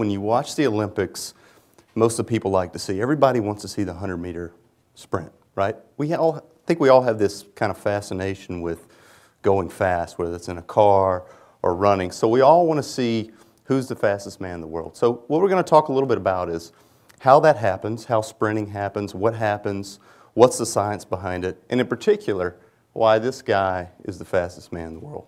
when you watch the Olympics, most of the people like to see, everybody wants to see the 100 meter sprint, right? We all I think we all have this kind of fascination with going fast, whether it's in a car or running. So we all want to see who's the fastest man in the world. So what we're going to talk a little bit about is how that happens, how sprinting happens, what happens, what's the science behind it, and in particular, why this guy is the fastest man in the world.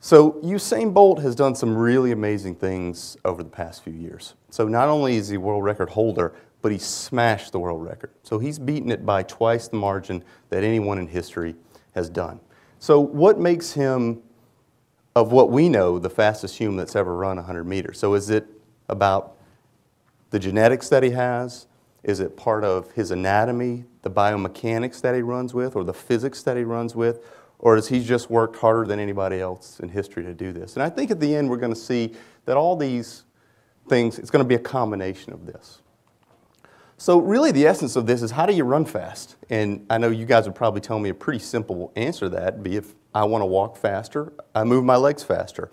So Usain Bolt has done some really amazing things over the past few years. So not only is he world record holder, but he smashed the world record. So he's beaten it by twice the margin that anyone in history has done. So what makes him, of what we know, the fastest human that's ever run 100 meters? So is it about the genetics that he has? Is it part of his anatomy, the biomechanics that he runs with, or the physics that he runs with? Or has he just worked harder than anybody else in history to do this? And I think at the end we're going to see that all these things, it's going to be a combination of this. So really the essence of this is how do you run fast? And I know you guys would probably tell me a pretty simple answer to that, be if I want to walk faster, I move my legs faster.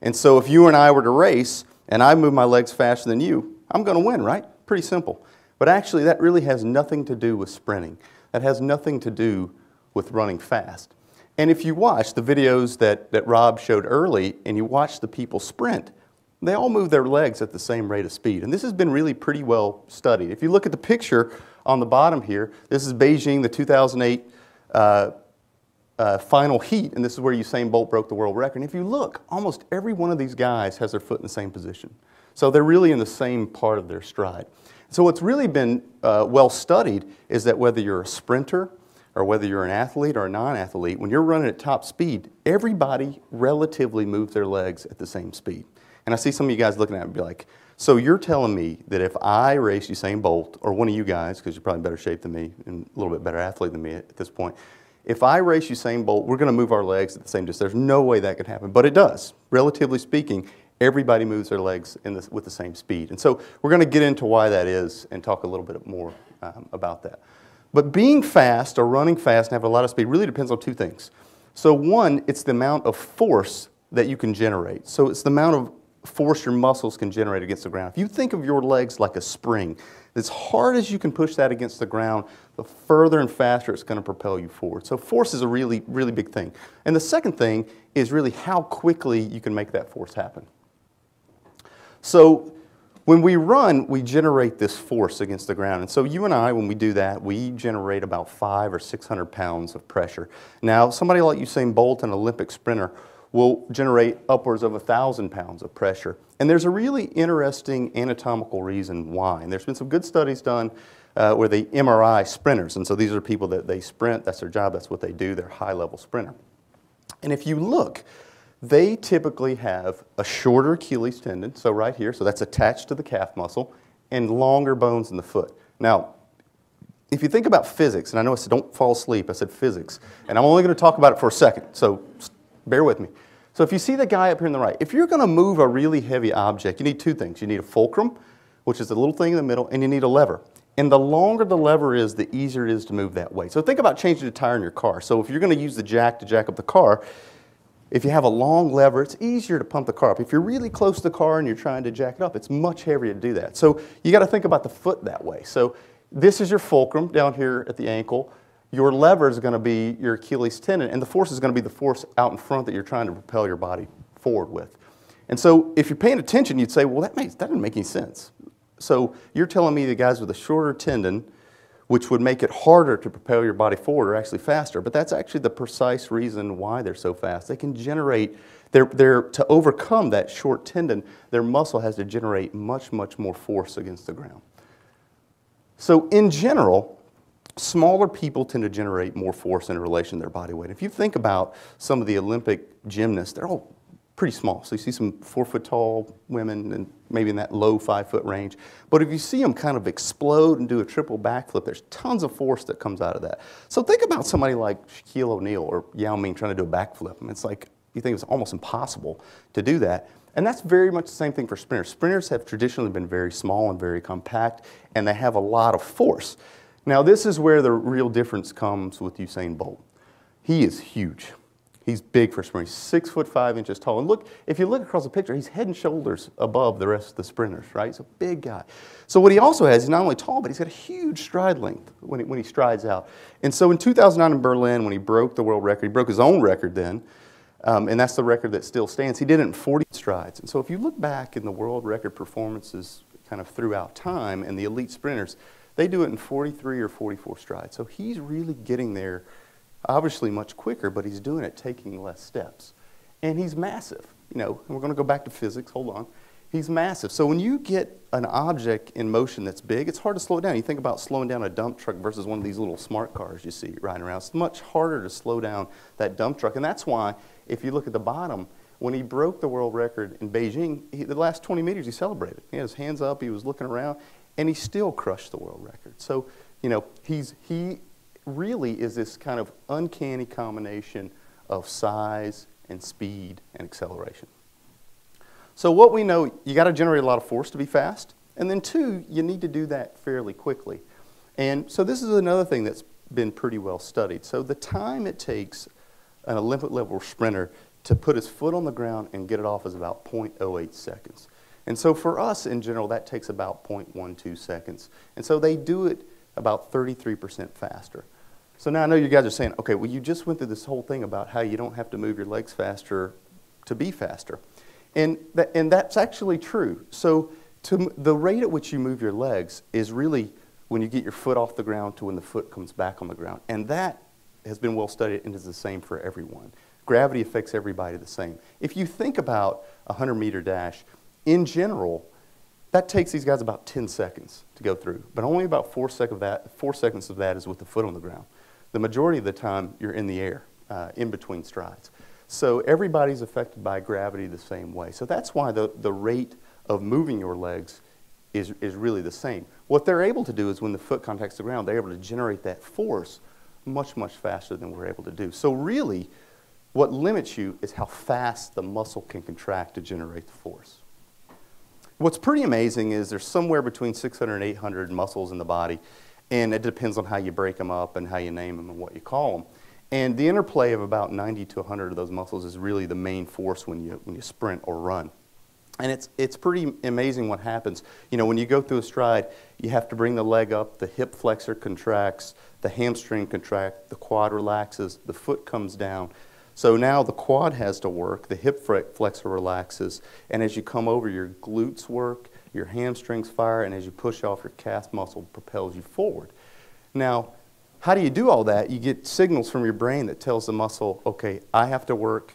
And so if you and I were to race and I move my legs faster than you, I'm going to win, right? Pretty simple. But actually, that really has nothing to do with sprinting. That has nothing to do with running fast. And if you watch the videos that, that Rob showed early and you watch the people sprint, they all move their legs at the same rate of speed. And this has been really pretty well studied. If you look at the picture on the bottom here, this is Beijing, the 2008 uh, uh, final heat, and this is where Usain Bolt broke the world record. And if you look, almost every one of these guys has their foot in the same position. So they're really in the same part of their stride. So what's really been uh, well studied is that whether you're a sprinter or whether you're an athlete or a non-athlete, when you're running at top speed, everybody relatively moves their legs at the same speed. And I see some of you guys looking at me and be like, so you're telling me that if I race Usain Bolt, or one of you guys, because you're probably better shape than me and a little bit better athlete than me at this point, if I race Usain Bolt, we're going to move our legs at the same distance. There's no way that could happen, but it does. Relatively speaking, everybody moves their legs the, with the same speed. And so we're going to get into why that is and talk a little bit more um, about that. But being fast or running fast and have a lot of speed really depends on two things. So one, it's the amount of force that you can generate. So it's the amount of force your muscles can generate against the ground. If you think of your legs like a spring, as hard as you can push that against the ground, the further and faster it's going to propel you forward. So force is a really, really big thing. And the second thing is really how quickly you can make that force happen. So when we run, we generate this force against the ground. And so you and I, when we do that, we generate about five or 600 pounds of pressure. Now, somebody like Usain Bolt, an Olympic sprinter, will generate upwards of 1,000 pounds of pressure. And there's a really interesting anatomical reason why. And there's been some good studies done uh, where they MRI sprinters. And so these are people that they sprint, that's their job, that's what they do, they're high-level sprinter. And if you look, they typically have a shorter Achilles tendon, so right here, so that's attached to the calf muscle, and longer bones in the foot. Now, if you think about physics, and I know I said don't fall asleep, I said physics, and I'm only going to talk about it for a second, so bear with me. So if you see the guy up here on the right, if you're going to move a really heavy object, you need two things. You need a fulcrum, which is the little thing in the middle, and you need a lever. And the longer the lever is, the easier it is to move that way. So think about changing a tire in your car. So if you're going to use the jack to jack up the car, if you have a long lever, it's easier to pump the car up. If you're really close to the car and you're trying to jack it up, it's much heavier to do that. So you got to think about the foot that way. So this is your fulcrum down here at the ankle. Your lever is going to be your Achilles tendon, and the force is going to be the force out in front that you're trying to propel your body forward with. And so if you're paying attention, you'd say, well, that, makes, that doesn't make any sense. So you're telling me the guys with a shorter tendon which would make it harder to propel your body forward or actually faster. But that's actually the precise reason why they're so fast. They can generate, they're, they're, to overcome that short tendon, their muscle has to generate much, much more force against the ground. So in general, smaller people tend to generate more force in relation to their body weight. If you think about some of the Olympic gymnasts, they're all pretty small. So you see some four foot tall women and maybe in that low five foot range. But if you see them kind of explode and do a triple backflip, there's tons of force that comes out of that. So think about somebody like Shaquille O'Neal or Yao Ming trying to do a backflip. I mean, it's like you think it's almost impossible to do that. And that's very much the same thing for sprinters. Sprinters have traditionally been very small and very compact, and they have a lot of force. Now, this is where the real difference comes with Usain Bolt. He is huge. He's big for a sprinter. He's six foot five inches tall. And look, if you look across the picture, he's head and shoulders above the rest of the sprinters, right? He's a big guy. So what he also has, he's not only tall, but he's got a huge stride length when he, when he strides out. And so in 2009 in Berlin, when he broke the world record, he broke his own record then, um, and that's the record that still stands. He did it in 40 strides. And so if you look back in the world record performances kind of throughout time and the elite sprinters, they do it in 43 or 44 strides. So he's really getting there obviously much quicker, but he's doing it taking less steps. And he's massive. You know, we're going to go back to physics. Hold on. He's massive. So when you get an object in motion that's big, it's hard to slow it down. You think about slowing down a dump truck versus one of these little smart cars you see riding around. It's much harder to slow down that dump truck. And that's why, if you look at the bottom, when he broke the world record in Beijing, he, the last 20 meters he celebrated. He had his hands up, he was looking around, and he still crushed the world record. So, you know, he's, he really is this kind of uncanny combination of size and speed and acceleration. So what we know, you got to generate a lot of force to be fast, and then two, you need to do that fairly quickly. And so this is another thing that's been pretty well studied. So the time it takes an Olympic level sprinter to put his foot on the ground and get it off is about 0.08 seconds. And so for us in general, that takes about 0.12 seconds. And so they do it about 33% faster. So now I know you guys are saying, okay, well, you just went through this whole thing about how you don't have to move your legs faster to be faster. And, that, and that's actually true. So to, the rate at which you move your legs is really when you get your foot off the ground to when the foot comes back on the ground. And that has been well studied and is the same for everyone. Gravity affects everybody the same. If you think about a 100 meter dash, in general, that takes these guys about 10 seconds to go through, but only about four, sec of that, four seconds of that is with the foot on the ground. The majority of the time, you're in the air, uh, in between strides. So everybody's affected by gravity the same way. So that's why the, the rate of moving your legs is, is really the same. What they're able to do is when the foot contacts the ground, they're able to generate that force much, much faster than we're able to do. So really, what limits you is how fast the muscle can contract to generate the force. What's pretty amazing is there's somewhere between 600 and 800 muscles in the body, and it depends on how you break them up and how you name them and what you call them. And the interplay of about 90 to 100 of those muscles is really the main force when you, when you sprint or run. And it's, it's pretty amazing what happens. You know, when you go through a stride, you have to bring the leg up, the hip flexor contracts, the hamstring contracts, the quad relaxes, the foot comes down. So now the quad has to work, the hip flexor relaxes, and as you come over, your glutes work, your hamstrings fire, and as you push off, your calf muscle propels you forward. Now, how do you do all that? You get signals from your brain that tells the muscle, okay, I have to work,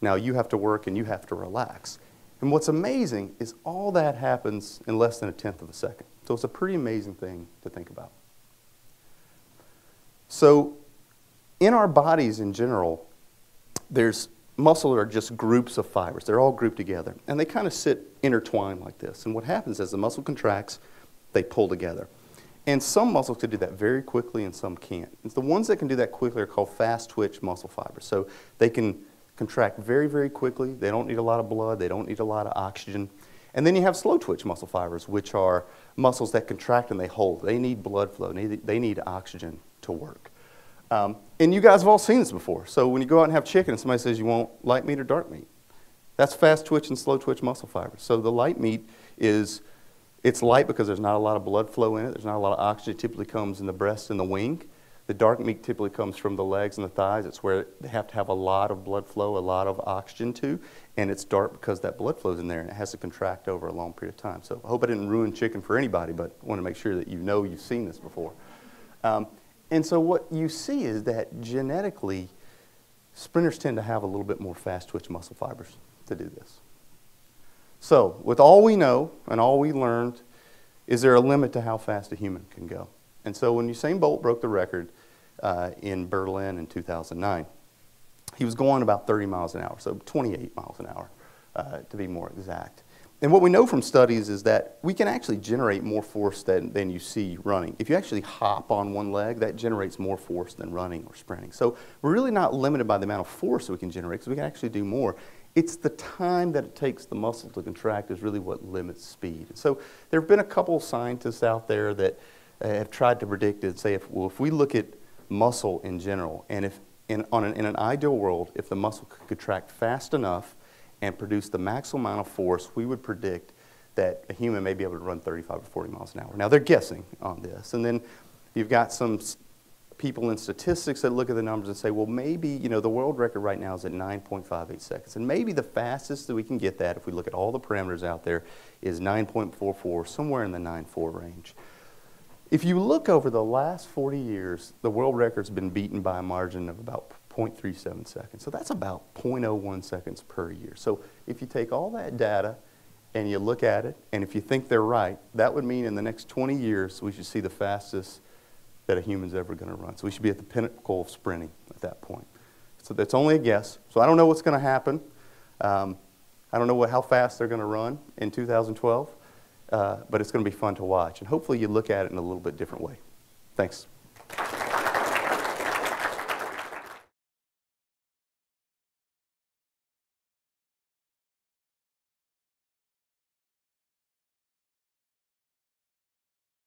now you have to work, and you have to relax. And what's amazing is all that happens in less than a tenth of a second. So it's a pretty amazing thing to think about. So, in our bodies in general, there's muscle are just groups of fibers. They're all grouped together. And they kind of sit intertwined like this. And what happens as the muscle contracts, they pull together. And some muscles can do that very quickly and some can't. And the ones that can do that quickly are called fast twitch muscle fibers. So they can contract very, very quickly. They don't need a lot of blood. They don't need a lot of oxygen. And then you have slow twitch muscle fibers, which are muscles that contract and they hold. They need blood flow. They need oxygen to work. Um, and you guys have all seen this before. So when you go out and have chicken and somebody says you want light meat or dark meat, that's fast twitch and slow twitch muscle fibers. So the light meat is, it's light because there's not a lot of blood flow in it. There's not a lot of oxygen. It typically comes in the breast and the wing. The dark meat typically comes from the legs and the thighs. It's where they have to have a lot of blood flow, a lot of oxygen to, and it's dark because that blood flows in there and it has to contract over a long period of time. So I hope I didn't ruin chicken for anybody, but I want to make sure that you know you've seen this before. Um, and so what you see is that genetically, sprinters tend to have a little bit more fast twitch muscle fibers to do this. So, with all we know and all we learned, is there a limit to how fast a human can go? And so when Usain Bolt broke the record uh, in Berlin in 2009, he was going about 30 miles an hour, so 28 miles an hour uh, to be more exact. And what we know from studies is that we can actually generate more force than, than you see running. If you actually hop on one leg, that generates more force than running or sprinting. So we're really not limited by the amount of force we can generate because we can actually do more. It's the time that it takes the muscle to contract is really what limits speed. So there have been a couple of scientists out there that uh, have tried to predict and say, if, well, if we look at muscle in general, and if in, on an, in an ideal world, if the muscle could contract fast enough and produce the maximum amount of force, we would predict that a human may be able to run 35 or 40 miles an hour. Now, they're guessing on this. And then you've got some people in statistics that look at the numbers and say, well, maybe, you know, the world record right now is at 9.58 seconds. And maybe the fastest that we can get that, if we look at all the parameters out there, is 9.44, somewhere in the 9.4 range. If you look over the last 40 years, the world record's been beaten by a margin of about 0.37 seconds. So that's about 0.01 seconds per year. So if you take all that data and you look at it, and if you think they're right, that would mean in the next 20 years we should see the fastest that a human's ever going to run. So we should be at the pinnacle of sprinting at that point. So that's only a guess. So I don't know what's going to happen. Um, I don't know what, how fast they're going to run in 2012, uh, but it's going to be fun to watch. And hopefully you look at it in a little bit different way. Thanks.